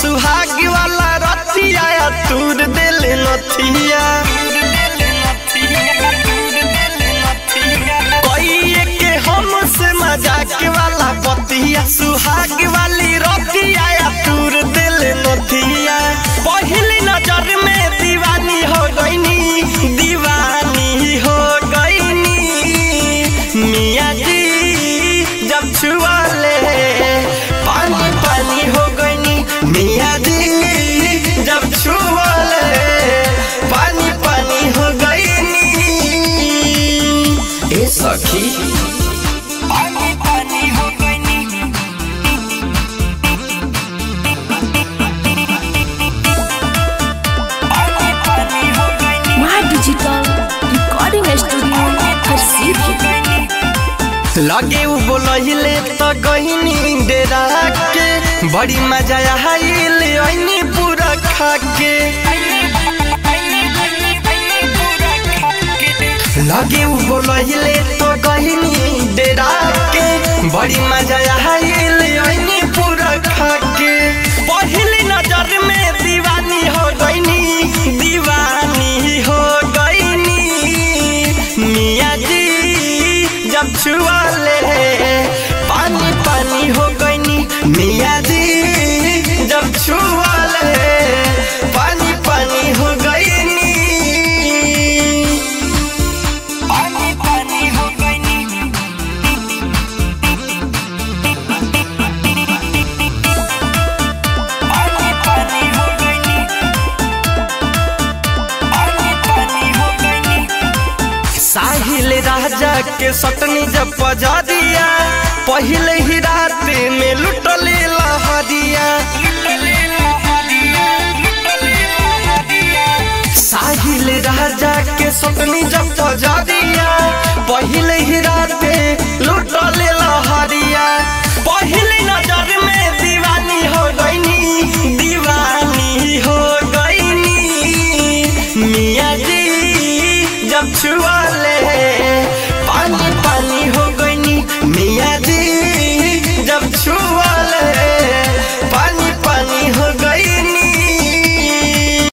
सुहाग वाला रतिया तूर दिल नथिया के हमसे मज़ाक सुहाग वाली रतिया तूर दिल नथिया पहली नज़र में दीवानी हो गईनी, दीवानी हो गईनी। मियाँ जी, जब छुआ लगे उ बोलहिले त गहिनी डेरा के। बड़ी मज़ा ऐनी पूरा खाके। लगे उ तो गहिनी डेरा के। बड़ी मज़ा ऐनी पूरा खाके। पहली नज़र में दीवानी हो गईनी दीवानी हो गईनी मियाँ जी, जब छुआ के सटनी जब बजा दिया, पहले ही रात में लुटले लहरिया साहिल राजा के सटनी जब बजा दिया, पहले ही रात में लुटले लहरिया पहली नज़र में दीवानी हो गईनी, दीवानी हो गईनी। मियाँ जी, जब छुआ पानी पानी हो गई मिया